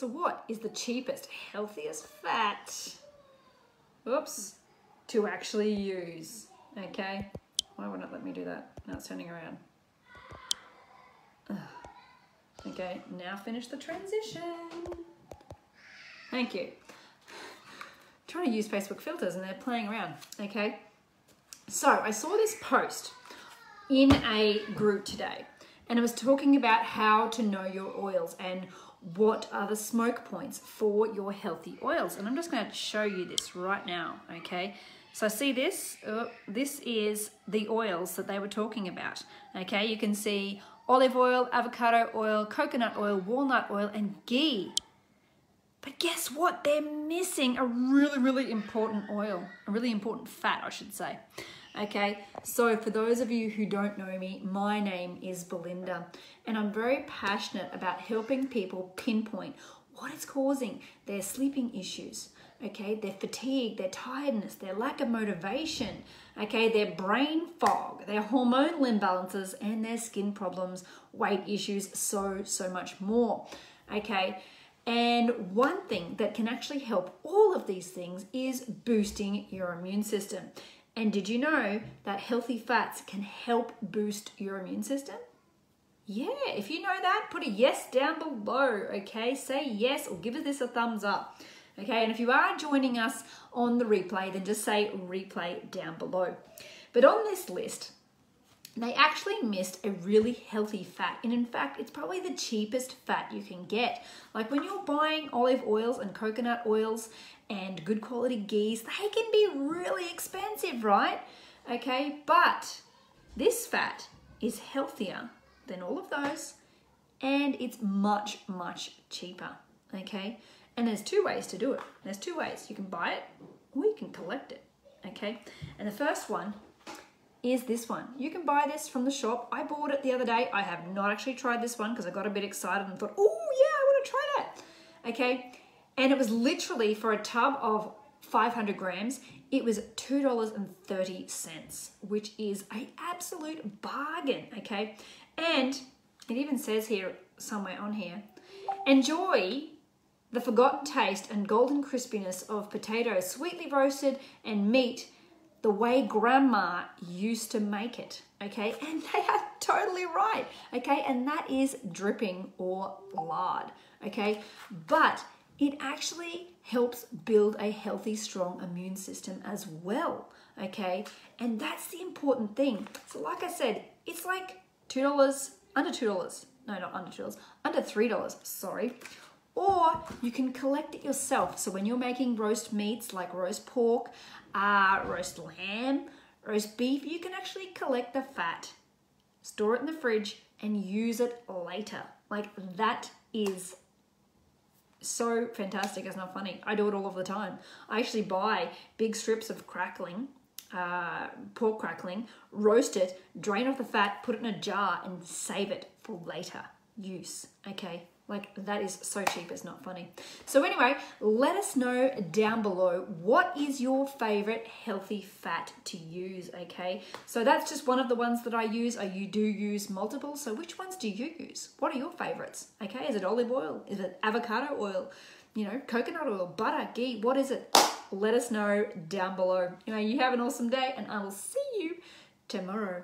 So what is the cheapest, healthiest fat? Oops, to actually use, okay? Why wouldn't it let me do that? Now it's turning around. Ugh. Okay, now finish the transition. Thank you. trying to use Facebook filters and they're playing around, okay? So I saw this post in a group today and it was talking about how to know your oils and what are the smoke points for your healthy oils. And I'm just going to show you this right now, okay? So see this? Uh, this is the oils that they were talking about, okay? You can see olive oil, avocado oil, coconut oil, walnut oil, and ghee. But guess what? They're missing a really, really important oil, a really important fat, I should say. Okay, so for those of you who don't know me, my name is Belinda, and I'm very passionate about helping people pinpoint what is causing their sleeping issues, okay, their fatigue, their tiredness, their lack of motivation, okay, their brain fog, their hormonal imbalances, and their skin problems, weight issues, so, so much more, okay. And one thing that can actually help all of these things is boosting your immune system. And did you know that healthy fats can help boost your immune system? Yeah, if you know that, put a yes down below, okay? Say yes or give this a thumbs up. Okay, and if you are joining us on the replay, then just say replay down below. But on this list, they actually missed a really healthy fat. And in fact, it's probably the cheapest fat you can get. Like when you're buying olive oils and coconut oils and good quality ghees, they can be really expensive, right? Okay, but this fat is healthier than all of those and it's much, much cheaper, okay? And there's two ways to do it. There's two ways. You can buy it or you can collect it, okay? And the first one is this one. You can buy this from the shop. I bought it the other day. I have not actually tried this one because I got a bit excited and thought, oh yeah, I want to try that. Okay, and it was literally for a tub of 500 grams, it was $2.30, which is an absolute bargain, okay? And it even says here, somewhere on here, enjoy the forgotten taste and golden crispiness of potatoes, sweetly roasted and meat the way grandma used to make it, okay? And they are totally right, okay? And that is dripping or lard, okay? But it actually helps build a healthy, strong immune system as well, okay? And that's the important thing. So like I said, it's like $2, under $2, no, not under $2, under $3, sorry. Or you can collect it yourself. So when you're making roast meats like roast pork, uh, roast lamb, roast beef, you can actually collect the fat, store it in the fridge, and use it later. Like that is so fantastic. It's not funny. I do it all of the time. I actually buy big strips of crackling, uh, pork crackling, roast it, drain off the fat, put it in a jar, and save it for later use. Okay, like that is so cheap, it's not funny. So anyway, let us know down below what is your favorite healthy fat to use, okay? So that's just one of the ones that I use. I you do use multiple, so which ones do you use? What are your favorites, okay? Is it olive oil? Is it avocado oil? You know, coconut oil, butter, ghee, what is it? Let us know down below. Anyway, you have an awesome day and I will see you tomorrow.